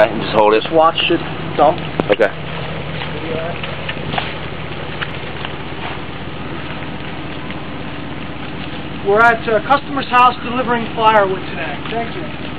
Okay, just hold it. Watch it dump. Okay. We're at a customer's house delivering firewood today. Thank you.